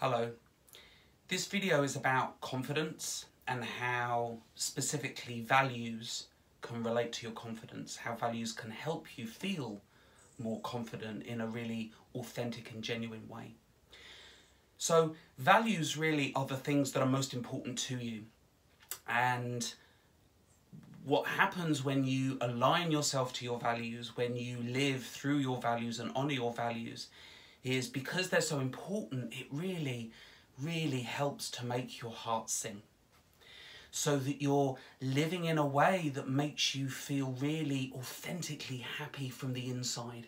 Hello. This video is about confidence and how specifically values can relate to your confidence, how values can help you feel more confident in a really authentic and genuine way. So values really are the things that are most important to you. And what happens when you align yourself to your values, when you live through your values and honor your values, is because they're so important, it really, really helps to make your heart sing. So that you're living in a way that makes you feel really authentically happy from the inside.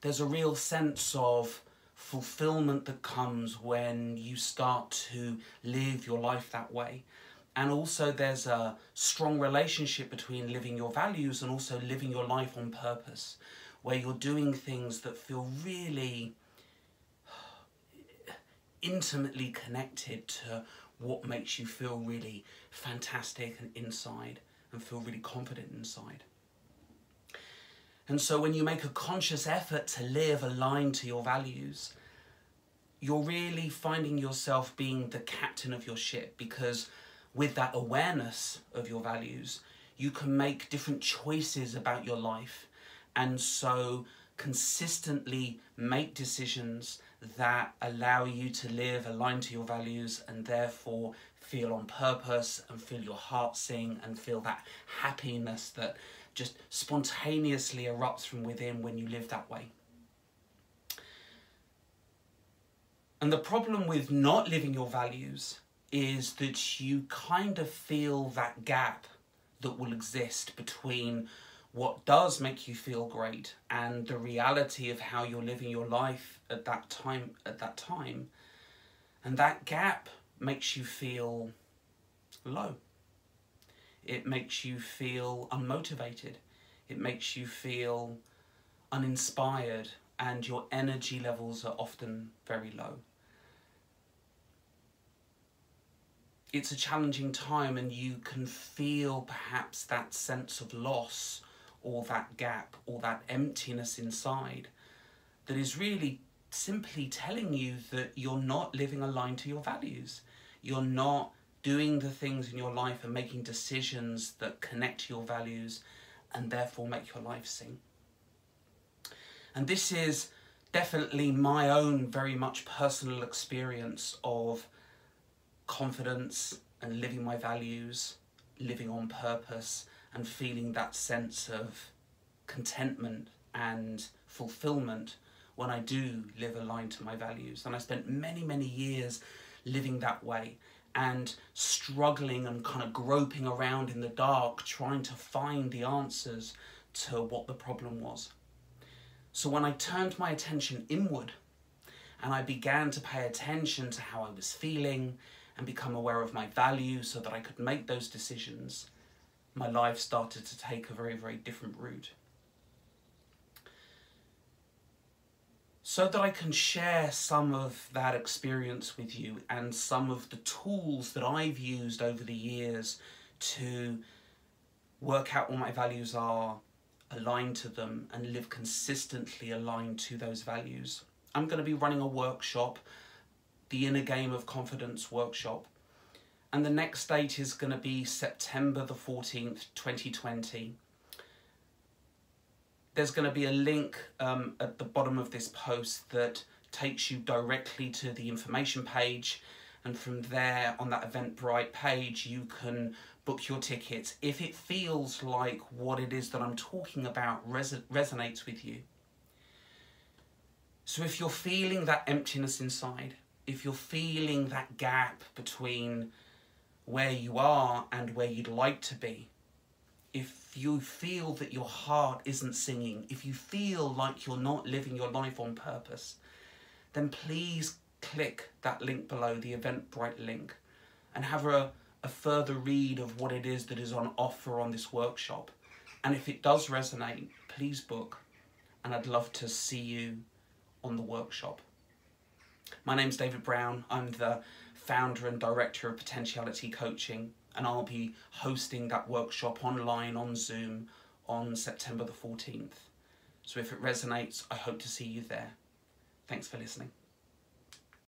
There's a real sense of fulfillment that comes when you start to live your life that way. And also, there's a strong relationship between living your values and also living your life on purpose, where you're doing things that feel really intimately connected to what makes you feel really fantastic and inside and feel really confident inside. And so when you make a conscious effort to live aligned to your values, you're really finding yourself being the captain of your ship because with that awareness of your values, you can make different choices about your life and so consistently make decisions that allow you to live aligned to your values and therefore feel on purpose and feel your heart sing and feel that happiness that just spontaneously erupts from within when you live that way. And the problem with not living your values is that you kind of feel that gap that will exist between what does make you feel great and the reality of how you're living your life at that time at that time. And that gap makes you feel low. It makes you feel unmotivated. It makes you feel uninspired and your energy levels are often very low it's a challenging time and you can feel perhaps that sense of loss or that gap or that emptiness inside that is really simply telling you that you're not living aligned to your values. You're not doing the things in your life and making decisions that connect to your values and therefore make your life sing. And this is definitely my own very much personal experience of confidence and living my values, living on purpose, and feeling that sense of contentment and fulfillment when I do live aligned to my values. And I spent many, many years living that way and struggling and kind of groping around in the dark, trying to find the answers to what the problem was. So when I turned my attention inward and I began to pay attention to how I was feeling and become aware of my values so that I could make those decisions, my life started to take a very, very different route. So that I can share some of that experience with you and some of the tools that I've used over the years to work out what my values are, align to them, and live consistently aligned to those values. I'm going to be running a workshop the Inner Game of Confidence workshop. And the next date is going to be September the 14th, 2020. There's going to be a link um, at the bottom of this post that takes you directly to the information page. And from there, on that Eventbrite page, you can book your tickets if it feels like what it is that I'm talking about res resonates with you. So if you're feeling that emptiness inside, if you're feeling that gap between where you are and where you'd like to be, if you feel that your heart isn't singing, if you feel like you're not living your life on purpose, then please click that link below, the Eventbrite link, and have a, a further read of what it is that is on offer on this workshop. And if it does resonate, please book, and I'd love to see you on the workshop. My name's David Brown. I'm the founder and director of Potentiality Coaching, and I'll be hosting that workshop online on Zoom on September the 14th. So if it resonates, I hope to see you there. Thanks for listening.